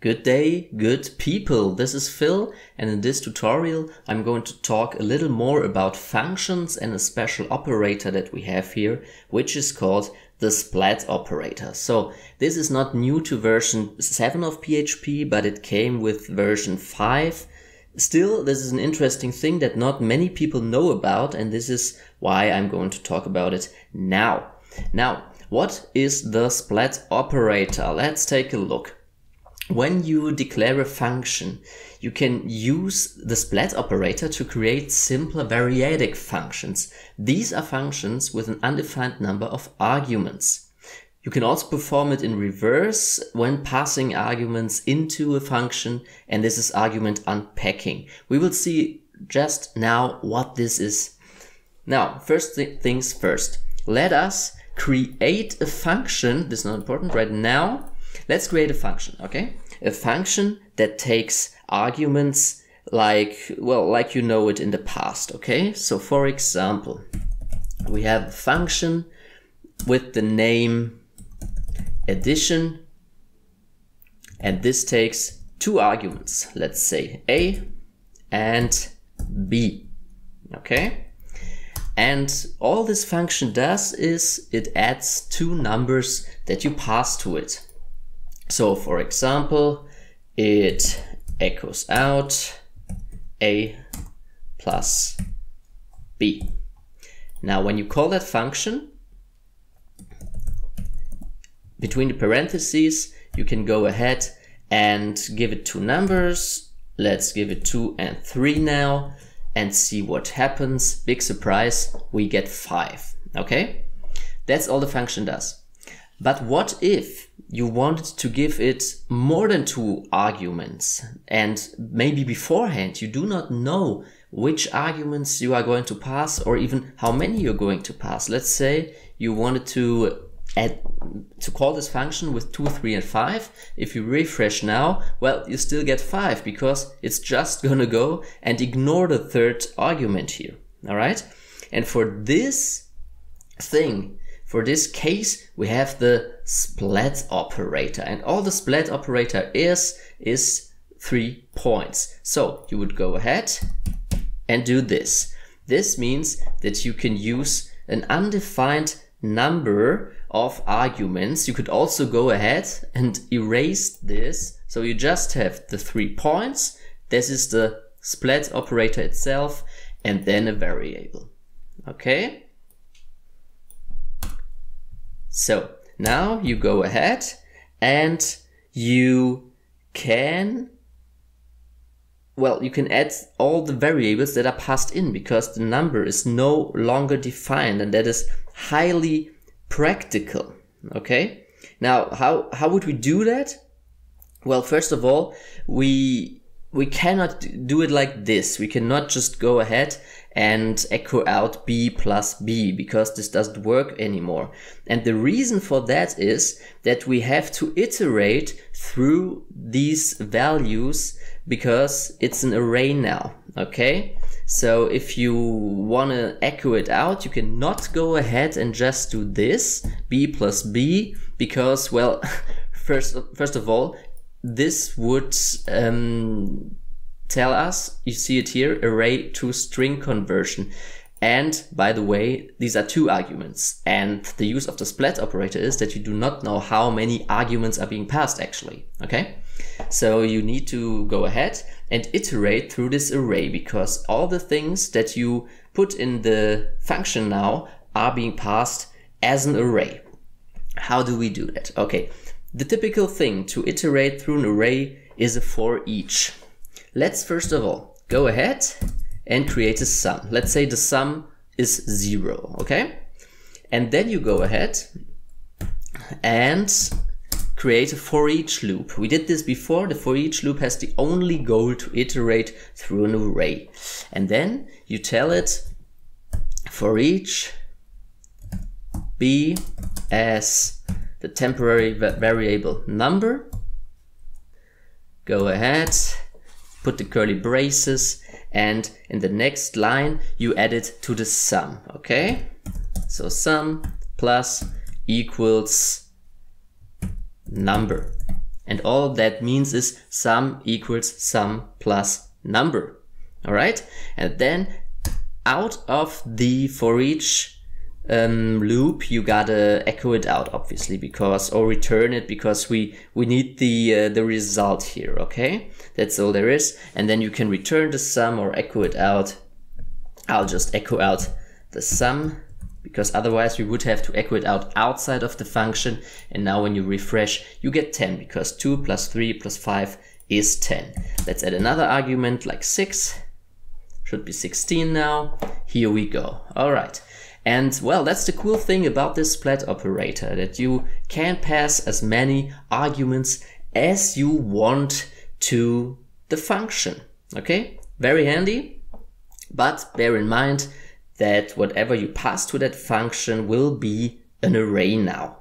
Good day, good people. This is Phil and in this tutorial I'm going to talk a little more about functions and a special operator that we have here, which is called the splat operator. So this is not new to version 7 of PHP, but it came with version 5. Still, this is an interesting thing that not many people know about and this is why I'm going to talk about it now. Now, what is the splat operator? Let's take a look. When you declare a function, you can use the splat operator to create simpler variadic functions. These are functions with an undefined number of arguments. You can also perform it in reverse when passing arguments into a function, and this is argument unpacking. We will see just now what this is. Now, first th things first. Let us create a function, this is not important right now, Let's create a function, okay? A function that takes arguments like, well, like you know it in the past, okay? So for example, we have a function with the name addition and this takes two arguments, let's say A and B, okay? And all this function does is it adds two numbers that you pass to it. So for example, it echoes out a plus b. Now when you call that function, between the parentheses, you can go ahead and give it two numbers. Let's give it two and three now and see what happens. Big surprise, we get five, okay? That's all the function does. But what if you wanted to give it more than two arguments and maybe beforehand you do not know which arguments you are going to pass or even how many you're going to pass. Let's say you wanted to add to call this function with 2, 3 and 5. If you refresh now, well, you still get 5 because it's just gonna go and ignore the third argument here. All right. And for this thing, for this case, we have the splat operator and all the splat operator is, is three points. So you would go ahead and do this. This means that you can use an undefined number of arguments. You could also go ahead and erase this. So you just have the three points. This is the splat operator itself and then a variable. Okay. So now you go ahead and you can well, you can add all the variables that are passed in because the number is no longer defined and that is highly practical. Okay. Now, how, how would we do that? Well, first of all, we we cannot do it like this. We cannot just go ahead and echo out b plus b because this doesn't work anymore. And the reason for that is that we have to iterate through these values because it's an array now. Okay. So if you want to echo it out, you cannot go ahead and just do this b plus b because, well, first, first of all, this would um, tell us, you see it here, array to string conversion. And by the way, these are two arguments. And the use of the splat operator is that you do not know how many arguments are being passed actually. Okay. So you need to go ahead and iterate through this array because all the things that you put in the function now are being passed as an array. How do we do that? Okay. The typical thing to iterate through an array is a for each. Let's first of all go ahead and create a sum. Let's say the sum is zero, okay? And then you go ahead and create a for each loop. We did this before. The for each loop has the only goal to iterate through an array. And then you tell it for each b as the temporary variable number. Go ahead, put the curly braces, and in the next line, you add it to the sum, okay? So sum plus equals number. And all that means is sum equals sum plus number. All right. And then out of the for each um, loop, you gotta echo it out, obviously, because or return it because we we need the uh, the result here. Okay, that's all there is, and then you can return the sum or echo it out. I'll just echo out the sum because otherwise we would have to echo it out outside of the function. And now when you refresh, you get 10 because 2 plus 3 plus 5 is 10. Let's add another argument like 6. Should be 16 now. Here we go. All right. And well, that's the cool thing about this splat operator, that you can pass as many arguments as you want to the function. Okay, very handy, but bear in mind that whatever you pass to that function will be an array now.